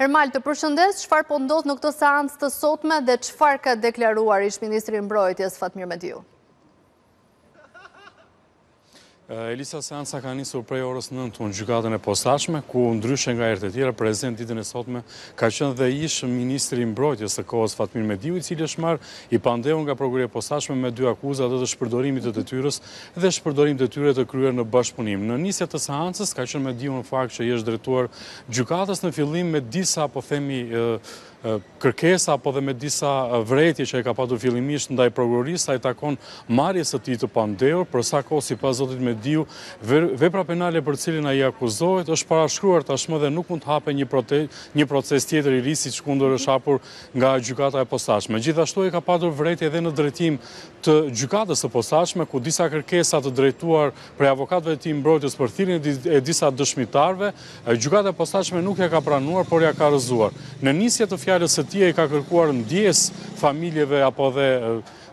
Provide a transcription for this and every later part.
Ermal, të përshëndes, çfarë po ndodh në këtë seancë të sotme dhe çfarë ka deklaruar ish-ministri i Mbrojtjes Fatmir Mediu? Elisa, seanca ka nisur prej orës nëntë në Gjykatën e Posaçme, ku ndryshe nga herët e tjera, prezent ditën e sotme, ka qenë dhe ish-ministri i Mbrojtjes së kohës Fatmir Mediu, i cili është marrë i pandehur nga Prokuroria e Posaçme me dy akuza, atë të shpërdorimit të detyrës dhe shpërdorim detyre të kryer në bashkëpunim. Në nisje të seancës ka qenë Mediu në fakt që i është drejtuar gjykatës në fillim me disa po themi kërkesa apo dhe me disa vërejtje që ai ka patur fillimisht ndaj prokurorisë sa i takon marrjes së tij të pandehur për sa kohë sipas zotit Mediu vepra penale për të cilën ai akuzohet është parashkruar tashmë dhe nuk mund të hapet një proces tjetër i ri siçkundër është hapur nga Gjykata e Posaçme. Gjithashtu ai ka patur vërejtje edhe në drejtim të Gjykatës së Posaçme, ku disa kërkesa të drejtuar prej avokatëve të tij mbrojtës për thirrjen e disa dëshmitarëve, Gjykata e Posaçme nuk ia ka pranuar, por ia ka rrëzuar. Në nisje të fjalës së tij ai ka kërkuar ndjesë familjeve apo dhe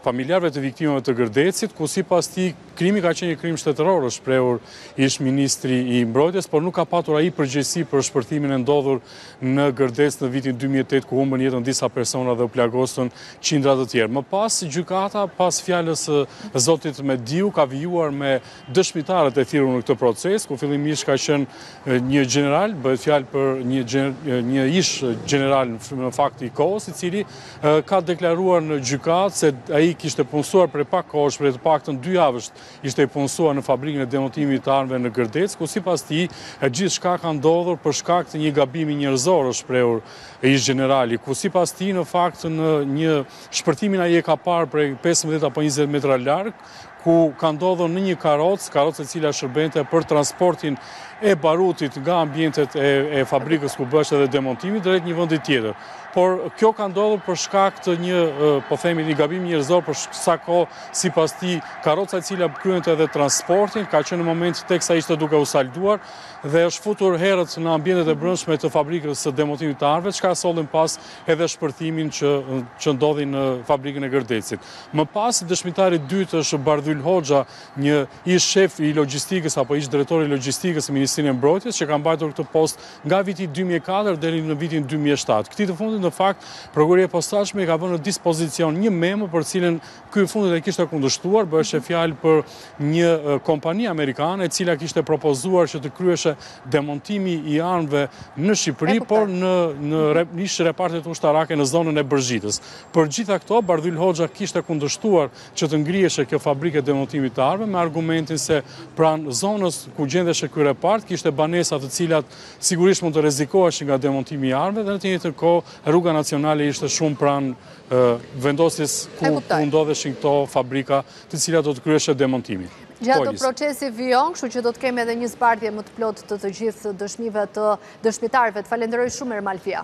familjarëve të viktimave të Gërdecit, ku sipas tij krimi ka qenë një krim shtetëror, është shprehur ish-ministri i Mbrojtjes, por nuk ka patur ai përgjegjësi për shpërthimin e ndodhur në Gërdec në vitin 2008, ku humbën jetën disa persona dhe u plagosën qindra të tjerë. Më pas gjykata pas fjalës së zotit Mediu ka vijuar me dëshmitarët e thirrur në këtë proces, ku fillimisht ka qenë një gjeneral, bëhet fjalë për një ish gjeneral në fakt i kohës, i cili ka deklaruar në gjykatë se ai ishte punësuar prej pak kohësh, prej të paktën dy javësh, ishte i punësuar në fabrikën e demontimit të armëve në Gërdec, ku sipas tij gjithçka ka ndodhur për shkak të një gabimi njerëzor, është shprehur ish gjenerali, ku sipas tij në fakt në një shpërthimin ai e ka parë prej 15 apo 20 metra larg, ku ka ndodhur në një karocë, karocë e cila shërbente për transportin e barutit nga ambientet e fabrikës ku bëhej dhe demontimi drejt një vendi tjetër. Por kjo ka ndodhur për shkak të një, po themi, një gabimi njerëzor për sa kohë sipas tij karoca e cila kryente edhe transportin, ka qenë momente teksa ishte duke u salduar dhe është futur herët në ambientet e brendshme të fabrikës së demontimit të armëve, që ka sjellë më pas edhe shpërthimin që ndodhi në fabrikën e Gërdecit. Më pas, dëshmitar i dytë është Bardhyl Hoxha, një ish-shef i logjistikës apo ish-drejtor i logjistikës në Ministrinë e Mbrojtjes, që ka mbajtur këtë post nga viti dy mijë e katër deri në vitin dy mijë e shtatë. Këtij të fundit, në fakt, Prokuroria e Posaçme i ka vënë në dispozicion një memo për të cilën ky i fundit e kishte kundërshtuar, bëheshe fjalë për një kompani amerikane e cila kishte propozuar që të kryheshte demontimi i armëve në Shqipëri, por në ish-repartet ushtarake në zonën e Bërzhitës. Për gjitha këto, Bardhyl Hoxha kishte kundërshtuar që të ngriheshe kjo fabrikë e demontimit të armëve me argumentin se pranë zonës ku gjendeshe ky repart kishte banesa të cilat sigurisht mund të rrezikoheshin nga demontimi i armëve dhe në të njëjtën kohë rruga nacionale ishte shumë pranë vendosjes ku ndodheshin këto fabrika të cilat do të kryeshe demontimi. Gjithsesi procesi vijon, kështu që do të kemi edhe një zbardhje më të plot të të gjithë dëshmive të dëshmitarve. Të falenderoj shumë, Ermal Fia.